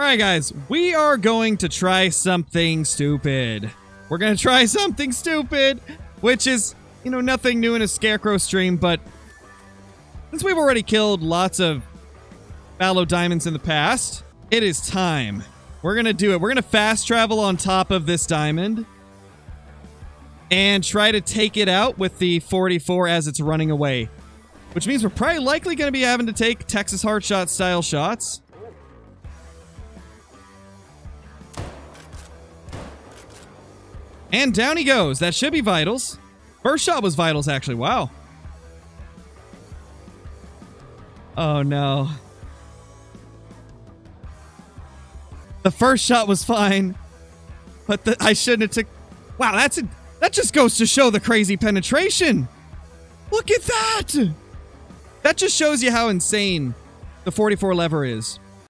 Alright guys, we are going to try something stupid. We're gonna try something stupid, which is, you know, nothing new in a Scarecrow stream, but since we've already killed lots of Fallow Diamonds in the past, it is time. We're gonna do it. We're gonna fast travel on top of this diamond and try to take it out with the 44 as it's running away. Which means we're probably likely to be having to take Texas Heartshot style shots. And down he goes. That should be vitals. First shot was vitals, actually. Wow. Oh, no. The first shot was fine. But the, I shouldn't have took... Wow, that's a, that just goes to show the crazy penetration. Look at that. That just shows you how insane the 44 lever is.